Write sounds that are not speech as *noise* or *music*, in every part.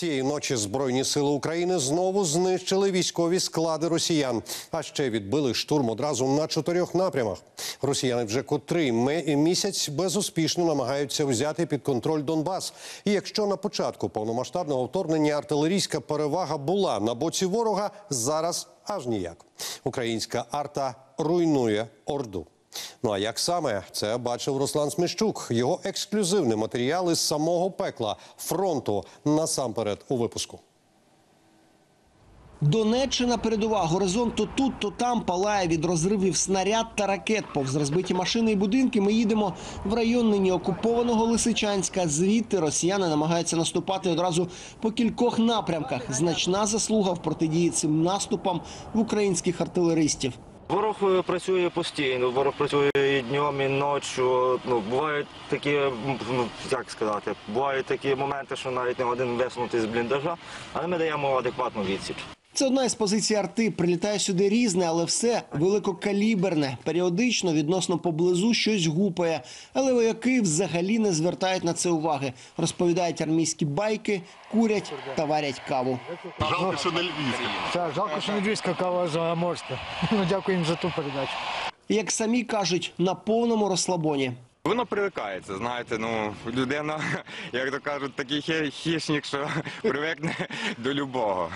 Цієї ночі Збройні сили України знову знищили військові склади росіян, а ще відбили штурм одразу на чотирьох напрямах. Росіяни вже котрий місяць безуспішно намагаються взяти під контроль Донбас. І якщо на початку повномасштабного вторгнення артилерійська перевага була на боці ворога, зараз аж ніяк. Українська арта руйнує орду. Ну а як саме це бачив Руслан Сміщук? Його ексклюзивні матеріали з самого пекла фронту насамперед у випуску. Донеччина передова. Горизонт то тут, то там палає від розривів снаряд та ракет. Повз розбиті машини і будинки ми їдемо в район нині окупованого Лисичанська. Звідти росіяни намагаються наступати одразу по кількох напрямках. Значна заслуга в протидії цим наступам в українських артилеристів. Ворог е, працює постійно, ворог працює і днем, і ночі. Ну, бувають такі, ну, як сказати, бувають такі моменти, що навіть не один висунути з бліндажа, але ми даємо адекватну відсіч. Це одна із позицій арти. Прилітає сюди різне, але все великокаліберне. Періодично відносно поблизу щось гупає. Але вояки взагалі не звертають на це уваги. Розповідають армійські байки, курять та варять каву. Жалко, що не львівський. Так, жалко, що не львівська кава заморська. *laughs* Ну, дякую їм за ту передачу. Як самі кажуть, на повному розслабоні. Воно привикається, знаєте, ну людина, *laughs* як то кажуть, такий хі- хищник, що *laughs* привикне до любого.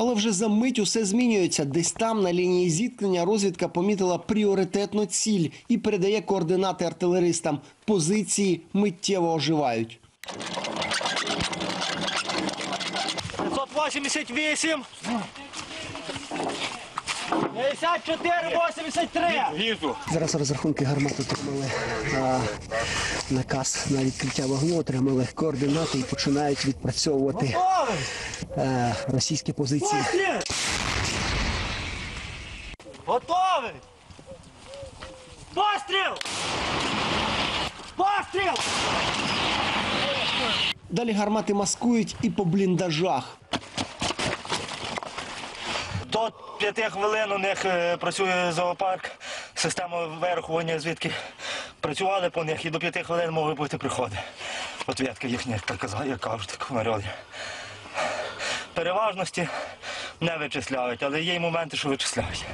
Але вже за мить усе змінюється. Десь там на лінії зіткнення розвідка помітила пріоритетну ціль і передає координати артилеристам. Позиції миттєво оживають. 588. 54, 83. Зараз розрахунки гармат отримали а, наказ на відкриття вогню, отримали координати і починають відпрацьовувати е, російські позиції. Готовий! Постріл! Постріл! Далі гармати маскують і по бліндажах. До п'яти хвилин у них е, працює зоопарк, система вирахування, звідки працювали по них, і до п'яти хвилин можуть бути приходи. Отвідки їхні, як так казали, як кажуть, в народі. Переважності не вичисляють, але є й моменти, що вичисляють.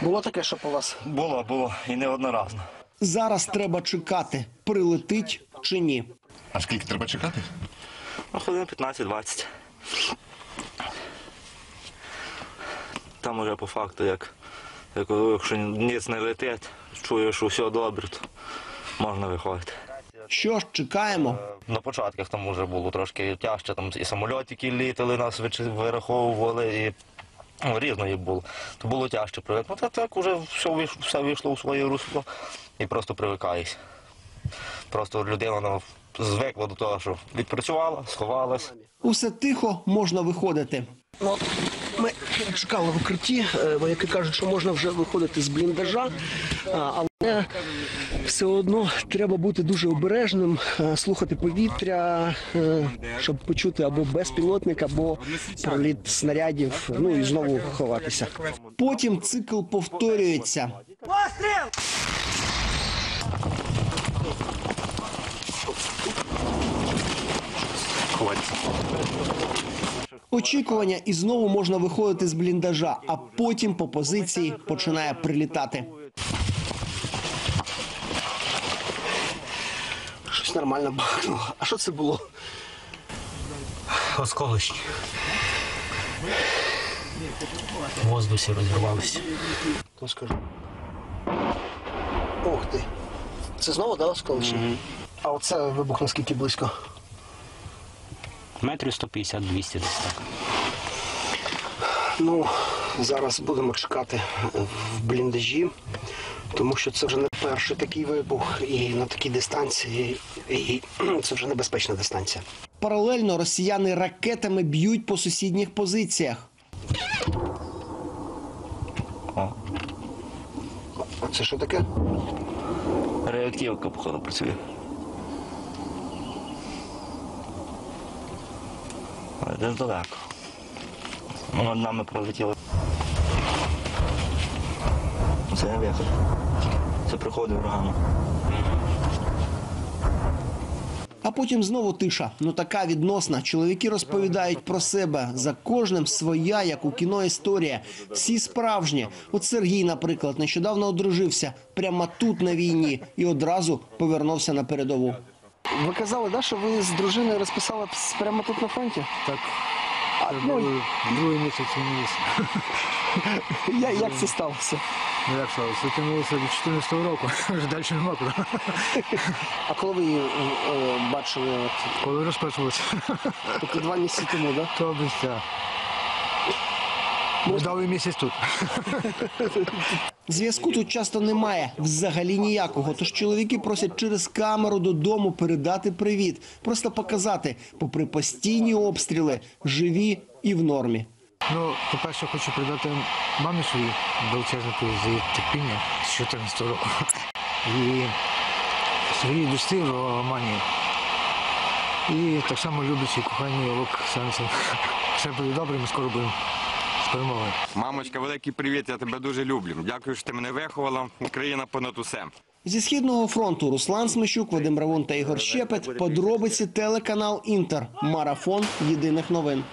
Було таке, що по вас? Було, було, і не одноразно. Зараз треба чекати, прилетить чи ні. А скільки треба чекати? Ну, хвилин 15-20. Там уже по факту, як, як якщо ніц не летить, чуєш, що все добре, то можна виходити. Що ж, чекаємо. На початках там вже було трошки тяжче, там і самольотики літали, нас вираховували, і ну, різної було. То було тяжче привикнути. А так вже все вийшло, все вийшло у своє русло і просто привикаєш. Просто людина ну, звикла до того, що відпрацювала, сховалась. Усе тихо, можна виходити. Ну, ми чекали в укритті. е, Вояки кажуть, що можна вже виходити з бліндажа, але все одно треба бути дуже обережним, е, слухати повітря, е, щоб почути або безпілотник, або проліт снарядів. Ну і знову ховатися. Потім цикл повторюється. Постріл! Очікування і знову можна виходити з бліндажа, а потім по позиції починає прилітати. Щось нормально бахнуло. А що це було? Осколочні. В воздусі розірвалися. То скажу. Ух ти. Це знову да, осколочні? А оце вибух наскільки близько? Метрів 150-200 десь так. Ну, зараз будемо чекати в бліндажі, тому що це вже не перший такий вибух, і на такій дистанції, і *clears throat* це вже небезпечна дистанція. Паралельно росіяни ракетами б'ють по сусідніх позиціях. О. А це що таке? Реактивка, походу, працює. Десь далеко. Над нами пролетіло. Це не виход. Це приходить урагану. А потім знову тиша. Ну така відносна. Чоловіки розповідають про себе. За кожним своя, як у кіно, історія. Всі справжні. От Сергій, наприклад, нещодавно одружився прямо тут на війні і одразу повернувся на передову. Ви казали, да, що ви з дружиною розписали прямо тут на фронті? Так, А, ну, другий місяць місяць. я, як це сталося? Ну як що, затягнулося до 14 року, *laughs* вже далі нема куди. А коли ви її е, бачили? От, Коли розписувалися, тобто два місяці тому, да? то без ця. Дали місяць тут. Зв'язку тут часто немає, взагалі ніякого. Тож чоловіки просять через камеру додому передати привіт, просто показати, попри постійні обстріли, живі і в нормі. Ну, по-перше, хочу передати мамі своїй величезне за її терпіння з 14 року. І своїй дочці в Романі. І так само люблячи коханій Олександрі. Все буде добре, ми скоро будемо з. Мамочка, великий привіт, я тебе дуже люблю. Дякую, що ти мене виховала. Україна понад усе. Зі східного фронту Руслан Смещук, Вадим Равун та Ігор Щепет. Подробиці телеканал Інтер. Марафон єдиних новин.